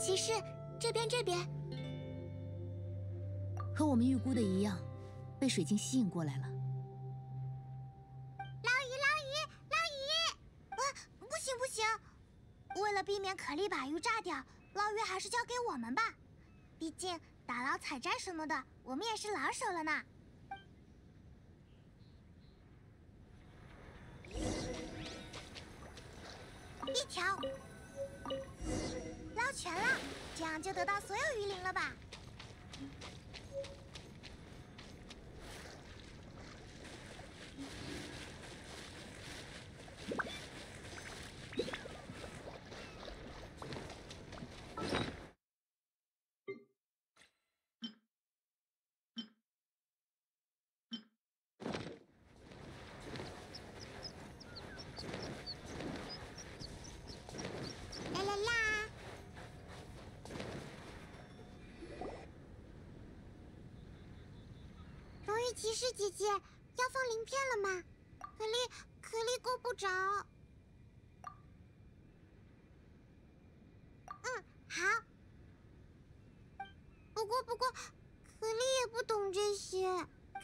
骑士，这边这边。和我们预估的一样，被水晶吸引过来了。捞鱼，捞鱼，捞鱼！啊，不行不行，为了避免可莉把鱼炸掉，捞鱼还是交给我们吧。毕竟打捞、采摘什么的，我们也是老手了呢。一条，捞全了，这样就得到所有鱼鳞了吧？啦啦啦！骑士姐姐要放鳞片了吗？可莉，可莉够不着。嗯，好。不过，不过，可莉也不懂这些。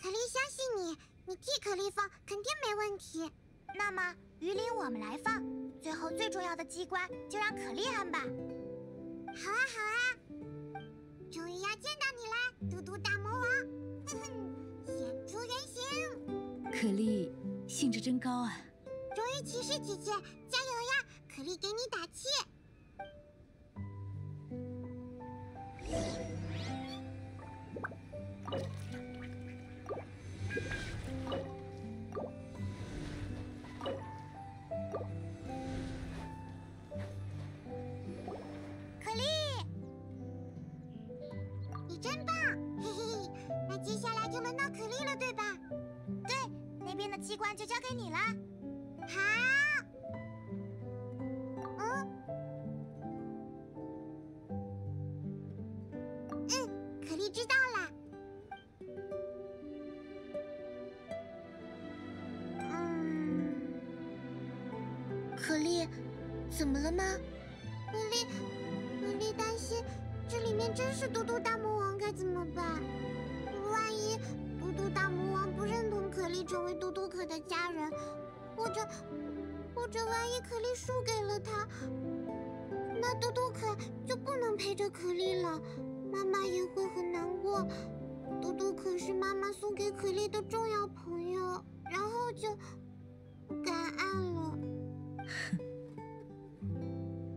可莉相信你，你替可莉放肯定没问题。那么，鱼鳞我们来放，最后最重要的机关就让可莉按吧。好啊，好啊！可莉兴致真高啊！荣誉骑士姐姐，加油呀！可莉给你打气。的机关就交给你了。好。嗯。嗯，可莉知道了。嗯，可莉，怎么了吗？可莉，可莉担心这里面真是嘟嘟大魔王，该怎么办？或者或者万一可莉输给了他，那嘟嘟可就不能陪着可莉了，妈妈也会很难过。嘟嘟可是妈妈送给可莉的重要朋友，然后就不敢按了。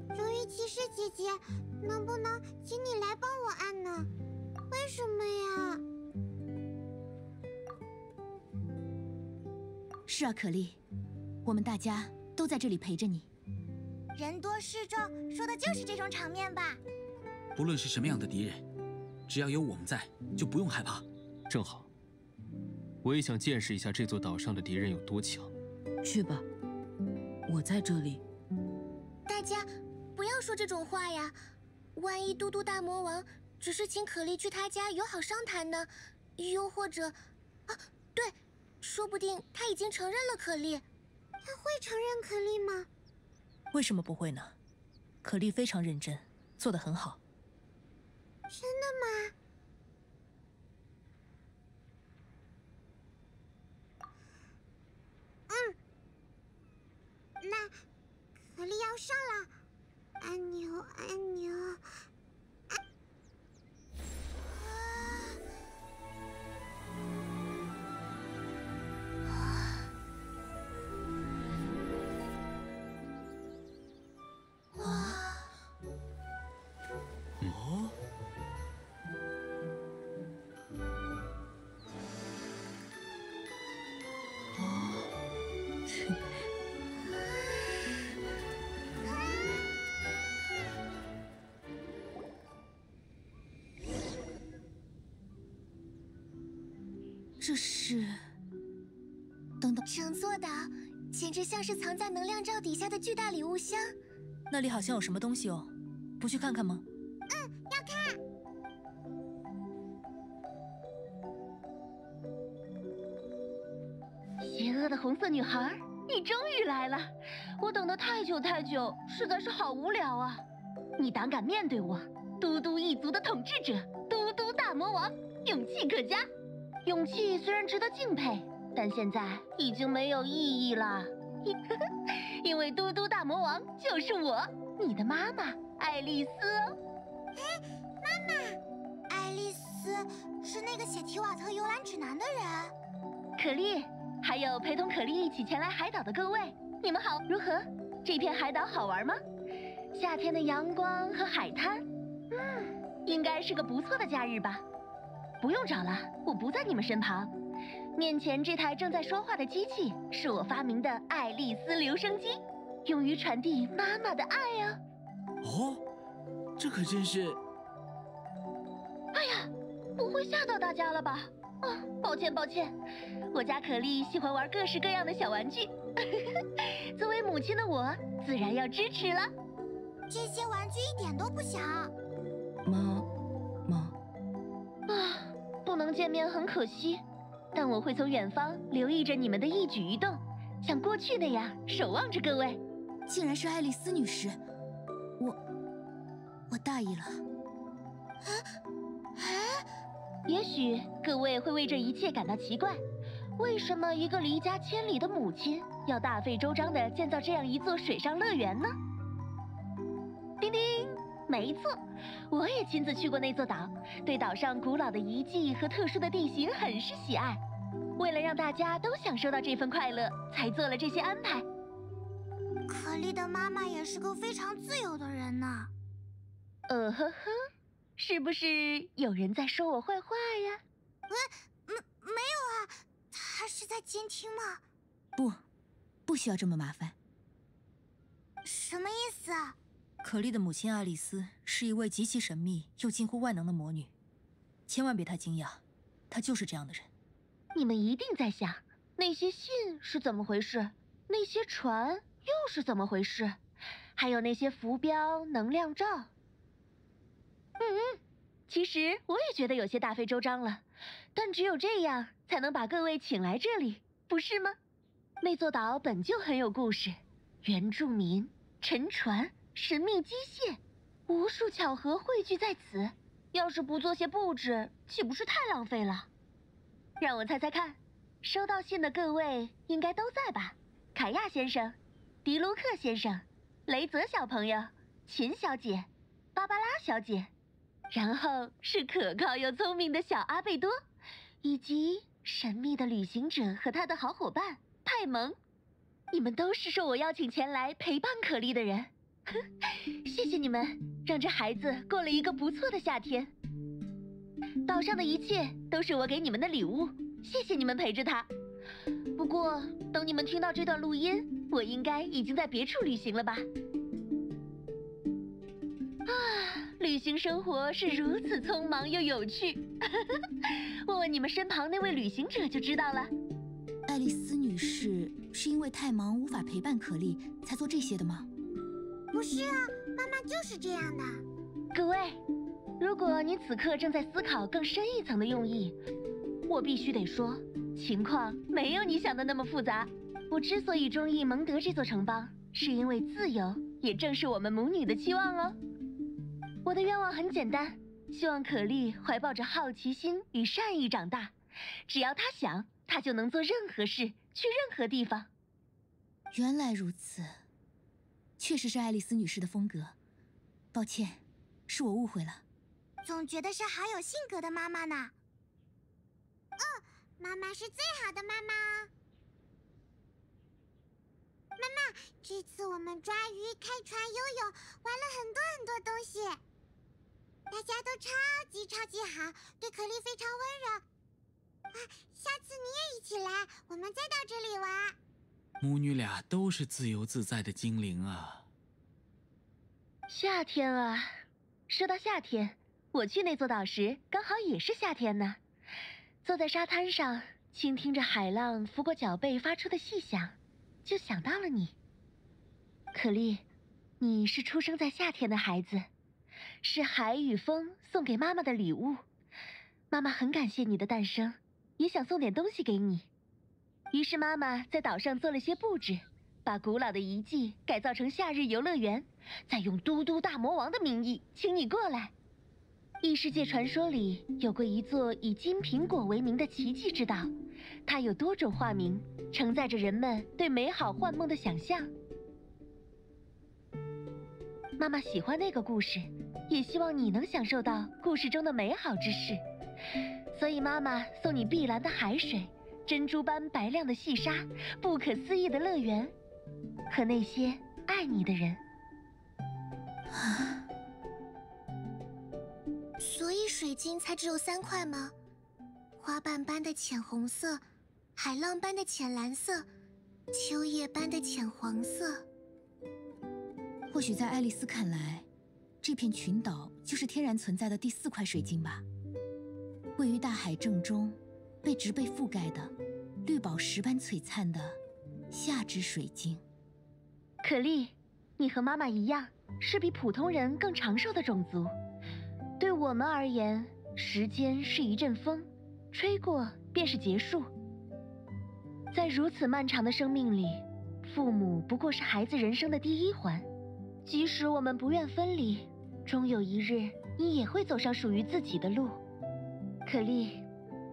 荣誉骑士姐姐，能不能请你来帮我按呢？为什么呀？是啊，可莉，我们大家都在这里陪着你。人多势众，说的就是这种场面吧？不论是什么样的敌人，只要有我们在，就不用害怕。正好，我也想见识一下这座岛上的敌人有多强。去吧，我在这里。大家不要说这种话呀！万一嘟嘟大魔王只是请可莉去他家友好商谈呢？又或者，啊，对，说不定他已经承认了可莉。他会承认可莉吗？为什么不会呢？可莉非常认真，做得很好。真的吗？嗯，那可莉要上了，这是……等等，整座岛简直像是藏在能量罩底下的巨大礼物箱。那里好像有什么东西哦，不去看看吗？嗯要看。邪恶的红色女孩，你终于来了！我等的太久太久，实在是好无聊啊。你胆敢面对我，嘟嘟一族的统治者，嘟嘟大魔王，勇气可嘉。勇气虽然值得敬佩，但现在已经没有意义了。因为嘟嘟大魔王就是我，你的妈妈爱丽丝。哎妈妈，爱丽丝是那个写《提瓦特游览指南》的人。可莉，还有陪同可莉一起前来海岛的各位，你们好，如何？这片海岛好玩吗？夏天的阳光和海滩，嗯，应该是个不错的假日吧。不用找了，我不在你们身旁。面前这台正在说话的机器是我发明的爱丽丝留声机，用于传递妈妈的爱呀。哦，这可真是……哎呀，不会吓到大家了吧？啊，抱歉抱歉，我家可丽喜欢玩各式各样的小玩具，作为母亲的我自然要支持了。这些玩具一点都不小。妈，见面很可惜，但我会从远方留意着你们的一举一动，像过去那样守望着各位。竟然是爱丽丝女士，我我大意了。也许各位会为这一切感到奇怪，为什么一个离家千里的母亲要大费周章地建造这样一座水上乐园呢？叮叮，没错，我也亲自去过那座岛，对岛上古老的遗迹和特殊的地形很是喜爱。为了让大家都享受到这份快乐，才做了这些安排。可丽的妈妈也是个非常自由的人呢。呃呵呵，是不是有人在说我坏话呀？没没有啊，他是在监听吗？不，不需要这么麻烦。什么意思啊？可莉的母亲爱丽丝是一位极其神秘又近乎万能的魔女，千万别太惊讶，她就是这样的人。你们一定在想，那些信是怎么回事？那些船又是怎么回事？还有那些浮标、能量罩。嗯嗯，其实我也觉得有些大费周章了，但只有这样才能把各位请来这里，不是吗？那座岛本就很有故事，原住民、沉船、神秘机械，无数巧合汇聚在此。要是不做些布置，岂不是太浪费了？让我猜猜看，收到信的各位应该都在吧？凯亚先生、迪卢克先生、雷泽小朋友、秦小姐、芭芭拉小姐，然后是可靠又聪明的小阿贝多，以及神秘的旅行者和他的好伙伴派蒙。你们都是受我邀请前来陪伴可莉的人，谢谢你们，让这孩子过了一个不错的夏天。岛上的一切都是我给你们的礼物，谢谢你们陪着他。不过，等你们听到这段录音，我应该已经在别处旅行了吧？啊，旅行生活是如此匆忙又有趣。问问你们身旁那位旅行者就知道了。爱丽丝女士是因为太忙无法陪伴可丽才做这些的吗？不是啊，妈妈就是这样的。各位。如果你此刻正在思考更深一层的用意，我必须得说，情况没有你想的那么复杂。我之所以中意蒙德这座城邦，是因为自由也正是我们母女的期望哦。我的愿望很简单，希望可莉怀抱着好奇心与善意长大。只要她想，她就能做任何事，去任何地方。原来如此，确实是爱丽丝女士的风格。抱歉，是我误会了。总觉得是好有性格的妈妈呢。哦，妈妈是最好的妈妈。妈妈，这次我们抓鱼、开船、游泳，玩了很多很多东西。大家都超级超级好，对可莉非常温柔。啊，下次你也一起来，我们再到这里玩。母女俩都是自由自在的精灵啊。夏天啊，说到夏天。我去那座岛时，刚好也是夏天呢。坐在沙滩上，倾听着海浪拂过脚背发出的细响，就想到了你，可丽。你是出生在夏天的孩子，是海与风送给妈妈的礼物。妈妈很感谢你的诞生，也想送点东西给你。于是妈妈在岛上做了些布置，把古老的遗迹改造成夏日游乐园，再用嘟嘟大魔王的名义请你过来。异世界传说里有过一座以金苹果为名的奇迹之岛，它有多种化名，承载着人们对美好幻梦的想象。妈妈喜欢那个故事，也希望你能享受到故事中的美好之事，所以妈妈送你碧蓝的海水、珍珠般白亮的细沙、不可思议的乐园，和那些爱你的人。所以水晶才只有三块吗？花瓣般的浅红色，海浪般的浅蓝色，秋叶般的浅黄色。或许在爱丽丝看来，这片群岛就是天然存在的第四块水晶吧。位于大海正中，被植被覆盖的，绿宝石般璀璨的夏之水晶。可莉，你和妈妈一样，是比普通人更长寿的种族。对我们而言，时间是一阵风，吹过便是结束。在如此漫长的生命里，父母不过是孩子人生的第一环。即使我们不愿分离，终有一日，你也会走上属于自己的路。可莉，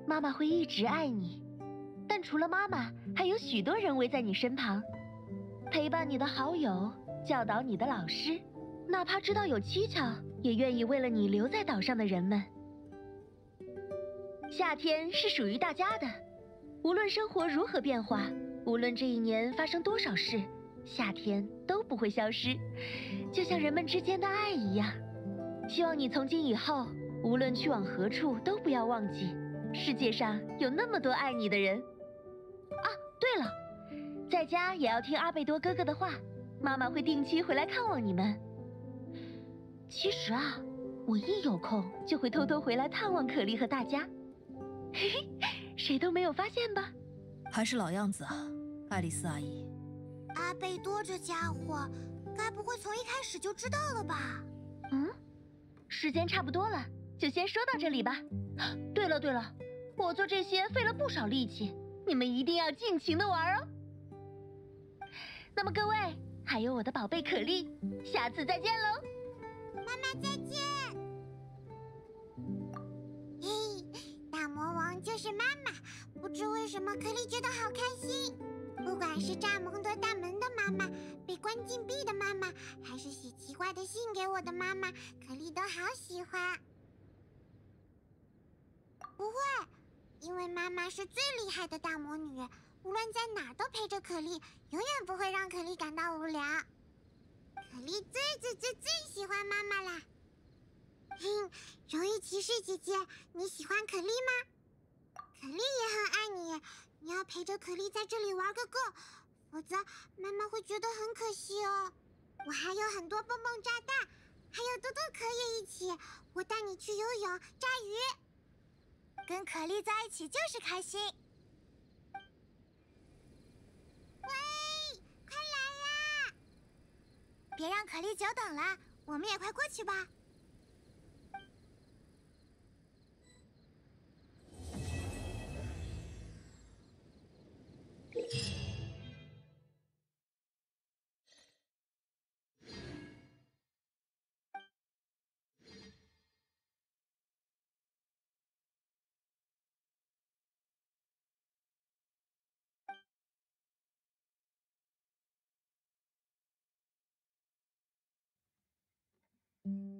妈妈会一直爱你。但除了妈妈，还有许多人围在你身旁，陪伴你的好友，教导你的老师，哪怕知道有蹊跷。也愿意为了你留在岛上的人们。夏天是属于大家的，无论生活如何变化，无论这一年发生多少事，夏天都不会消失，就像人们之间的爱一样。希望你从今以后，无论去往何处，都不要忘记，世界上有那么多爱你的人。啊，对了，在家也要听阿贝多哥哥的话，妈妈会定期回来看望你们。其实啊，我一有空就会偷偷回来探望可丽和大家，嘿嘿，谁都没有发现吧？还是老样子啊，爱丽丝阿姨。阿贝多这家伙，该不会从一开始就知道了吧？嗯，时间差不多了，就先说到这里吧。对了对了，我做这些费了不少力气，你们一定要尽情的玩哦。那么各位，还有我的宝贝可莉，下次再见喽。妈妈再见。嘿，大魔王就是妈妈，不知为什么可莉觉得好开心。不管是炸蒙德大门的妈妈，被关禁闭的妈妈，还是写奇怪的信给我的妈妈，可莉都好喜欢。不会，因为妈妈是最厉害的大魔女，无论在哪都陪着可莉，永远不会让可莉感到无聊。可莉最最最最喜欢妈妈啦！哼，荣誉骑士姐姐，你喜欢可莉吗？可莉也很爱你，你要陪着可莉在这里玩个够，否则妈妈会觉得很可惜哦。我还有很多蹦蹦炸弹，还有嘟嘟可以一起，我带你去游泳、炸鱼，跟可莉在一起就是开心。喂，快来呀别让可莉久等了，我们也快过去吧。嗯。